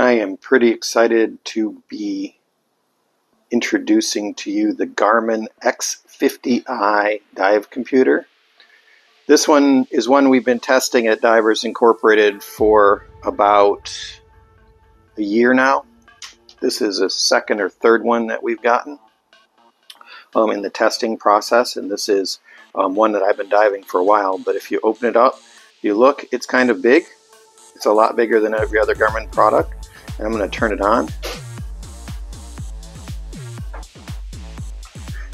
I am pretty excited to be introducing to you the Garmin X50i dive computer. This one is one we've been testing at Divers Incorporated for about a year now. This is a second or third one that we've gotten um, in the testing process, and this is um, one that I've been diving for a while. But if you open it up, you look, it's kind of big. It's a lot bigger than every other Garmin product. And I'm going to turn it on.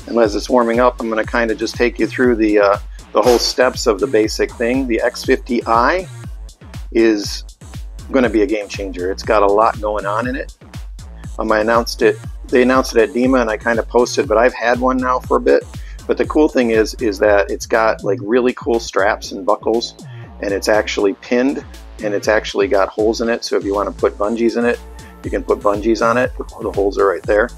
And as it's warming up, I'm going to kind of just take you through the, uh, the whole steps of the basic thing. The X50i is going to be a game changer. It's got a lot going on in it. Um, I announced it, they announced it at DEMA and I kind of posted, but I've had one now for a bit. But the cool thing is, is that it's got like really cool straps and buckles and it's actually pinned and it's actually got holes in it. So if you want to put bungees in it, you can put bungees on it. The holes are right there.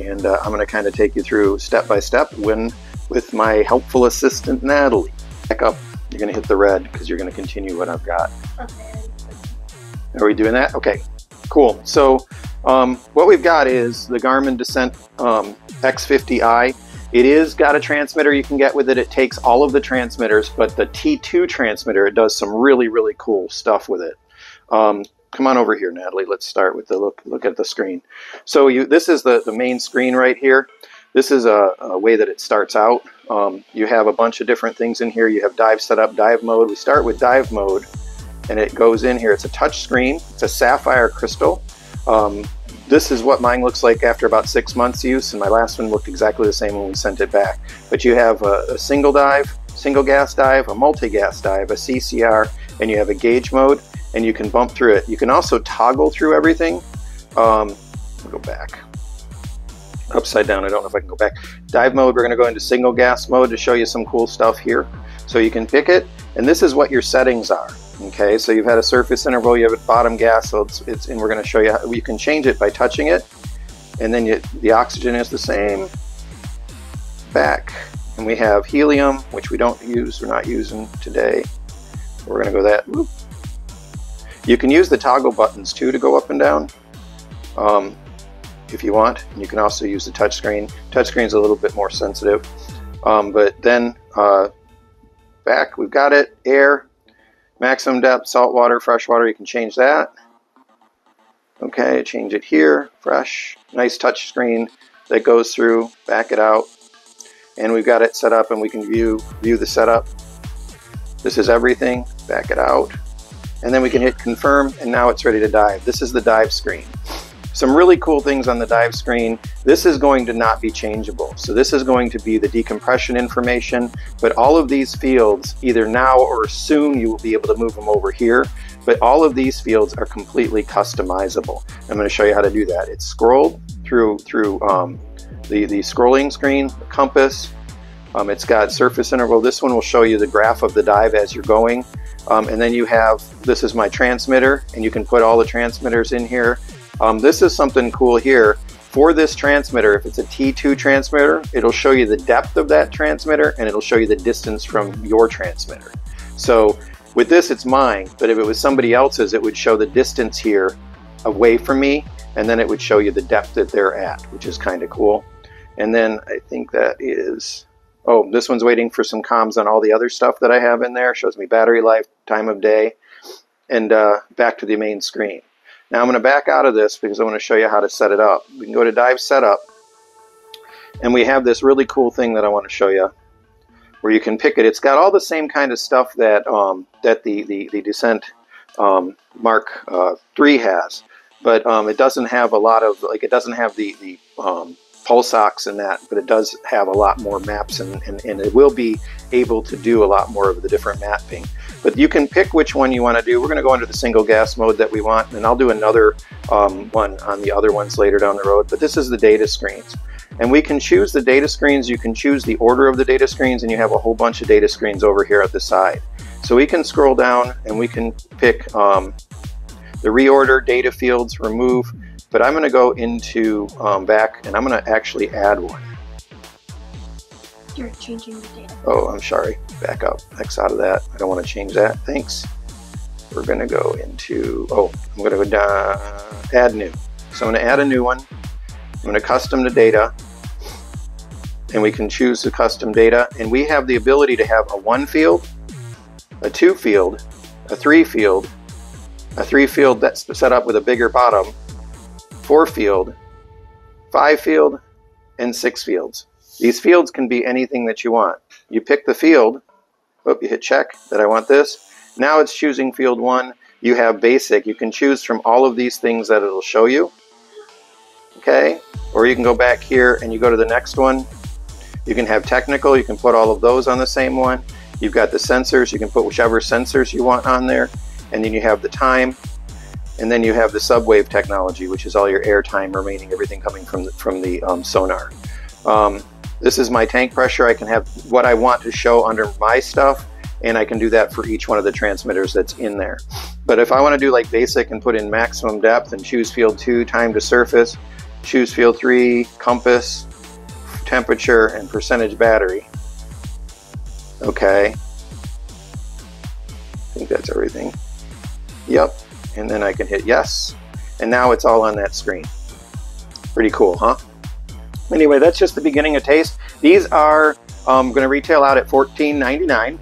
And uh, I'm going to kind of take you through step by step when with my helpful assistant, Natalie. Back up. You're going to hit the red because you're going to continue what I've got. Okay. Are we doing that? Okay, cool. So um, what we've got is the Garmin Descent um, X50i it is got a transmitter you can get with it. It takes all of the transmitters, but the T2 transmitter, it does some really, really cool stuff with it. Um, come on over here, Natalie. Let's start with the look, look at the screen. So you, this is the, the main screen right here. This is a, a way that it starts out. Um, you have a bunch of different things in here. You have dive setup, dive mode. We start with dive mode, and it goes in here. It's a touch screen. It's a sapphire crystal. Um, this is what mine looks like after about six months use, and my last one looked exactly the same when we sent it back. But you have a, a single dive, single gas dive, a multi-gas dive, a CCR, and you have a gauge mode, and you can bump through it. You can also toggle through everything. Um, go back. Upside down, I don't know if I can go back. Dive mode, we're gonna go into single gas mode to show you some cool stuff here. So you can pick it, and this is what your settings are. Okay, so you've had a surface interval, you have a bottom gas, so it's, it's and we're going to show you how you can change it by touching it, and then you, the oxygen is the same. Back, and we have helium, which we don't use, we're not using today. We're going to go that. Whoop. You can use the toggle buttons too to go up and down, um, if you want. You can also use the touchscreen. Touchscreen is a little bit more sensitive, um, but then uh, back, we've got it. Air, Maximum depth, salt water, fresh water, you can change that. Okay, change it here, fresh, nice touch screen that goes through, back it out. And we've got it set up and we can view, view the setup. This is everything, back it out. And then we can hit confirm and now it's ready to dive. This is the dive screen. Some really cool things on the dive screen. This is going to not be changeable. So this is going to be the decompression information, but all of these fields, either now or soon, you will be able to move them over here. But all of these fields are completely customizable. I'm going to show you how to do that. It's scrolled through through um, the, the scrolling screen, the compass. Um, it's got surface interval. This one will show you the graph of the dive as you're going. Um, and then you have, this is my transmitter, and you can put all the transmitters in here. Um, this is something cool here. For this transmitter, if it's a T2 transmitter, it'll show you the depth of that transmitter and it'll show you the distance from your transmitter. So with this, it's mine, but if it was somebody else's, it would show the distance here away from me, and then it would show you the depth that they're at, which is kind of cool. And then I think that is, oh, this one's waiting for some comms on all the other stuff that I have in there. Shows me battery life, time of day, and uh, back to the main screen. Now I'm going to back out of this because I want to show you how to set it up. We can go to Dive Setup, and we have this really cool thing that I want to show you where you can pick it. It's got all the same kind of stuff that um, that the, the, the Descent um, Mark uh, 3 has, but um, it doesn't have a lot of, like it doesn't have the, the um, pulse ox and that, but it does have a lot more maps and, and, and it will be able to do a lot more of the different mapping. But you can pick which one you want to do. We're going to go into the single gas mode that we want, and I'll do another um, one on the other ones later down the road. But this is the data screens. And we can choose the data screens. You can choose the order of the data screens, and you have a whole bunch of data screens over here at the side. So we can scroll down and we can pick um, the reorder, data fields, remove, but I'm going to go into um, back and I'm going to actually add one. You're changing the data. Oh, I'm sorry. Back up. X out of that. I don't want to change that. Thanks. we're going to go into, oh, I'm going to go down, add new. So I'm going to add a new one. I'm going to custom the data and we can choose the custom data and we have the ability to have a one field, a two field, a three field, a three field that's set up with a bigger bottom, four field, five field, and six fields. These fields can be anything that you want. You pick the field, oh, you hit check that I want this. Now it's choosing field one. You have basic. You can choose from all of these things that it'll show you. Okay, or you can go back here and you go to the next one. You can have technical. You can put all of those on the same one. You've got the sensors. You can put whichever sensors you want on there. And then you have the time. And then you have the subwave technology, which is all your air time remaining, everything coming from the, from the um, sonar. Um, this is my tank pressure. I can have what I want to show under my stuff, and I can do that for each one of the transmitters that's in there. But if I want to do like basic and put in maximum depth and choose field 2, time to surface, choose field 3, compass, temperature, and percentage battery. Okay. I think that's everything. Yep. And then I can hit yes. And now it's all on that screen. Pretty cool, huh? Anyway, that's just the beginning of taste. These are um, going to retail out at $14.99.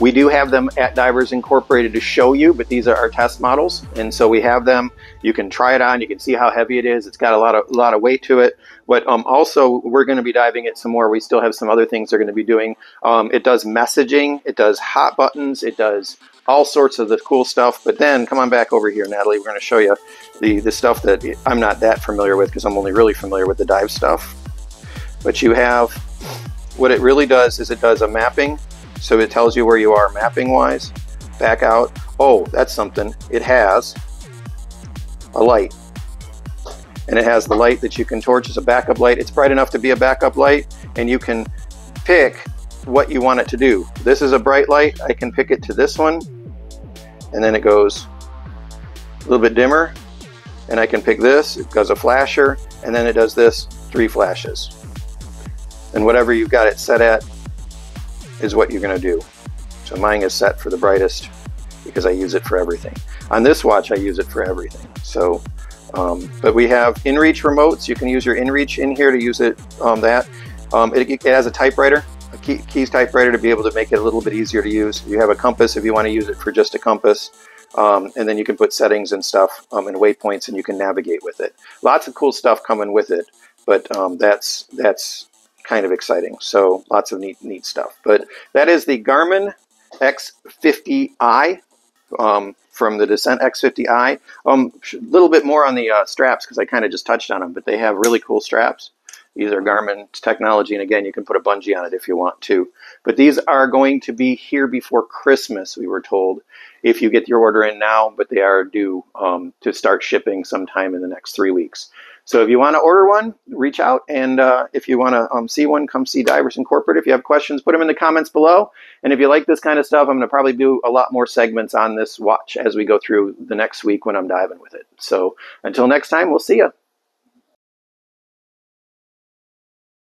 We do have them at Divers Incorporated to show you, but these are our test models, and so we have them. You can try it on. You can see how heavy it is. It's got a lot of a lot of weight to it. But um, also, we're going to be diving it some more. We still have some other things they're going to be doing. Um, it does messaging. It does hot buttons. It does all sorts of the cool stuff. But then, come on back over here, Natalie. We're going to show you the the stuff that I'm not that familiar with because I'm only really familiar with the dive stuff. But you have what it really does is it does a mapping so it tells you where you are mapping wise. Back out. Oh, that's something. It has a light. And it has the light that you can torch as a backup light. It's bright enough to be a backup light, and you can pick what you want it to do. This is a bright light. I can pick it to this one, and then it goes a little bit dimmer. And I can pick this, it does a flasher, and then it does this, three flashes. And whatever you've got it set at is what you're going to do. So mine is set for the brightest because I use it for everything. On this watch, I use it for everything. So, um, but we have InReach remotes. You can use your InReach in here to use it. Um, that um, it, it, has a typewriter, a key, keys typewriter to be able to make it a little bit easier to use. You have a compass if you want to use it for just a compass. Um, and then you can put settings and stuff um, and waypoints and you can navigate with it. Lots of cool stuff coming with it, but um, that's that's kind of exciting. So lots of neat, neat stuff. But that is the Garmin X50i um, from the Descent X50i. A um, little bit more on the uh, straps because I kind of just touched on them, but they have really cool straps. These are Garmin technology, and again, you can put a bungee on it if you want to. But these are going to be here before Christmas, we were told, if you get your order in now, but they are due um, to start shipping sometime in the next three weeks. So if you want to order one, reach out. And uh, if you want to um, see one, come see Divers Incorporated. If you have questions, put them in the comments below. And if you like this kind of stuff, I'm going to probably do a lot more segments on this watch as we go through the next week when I'm diving with it. So until next time, we'll see you.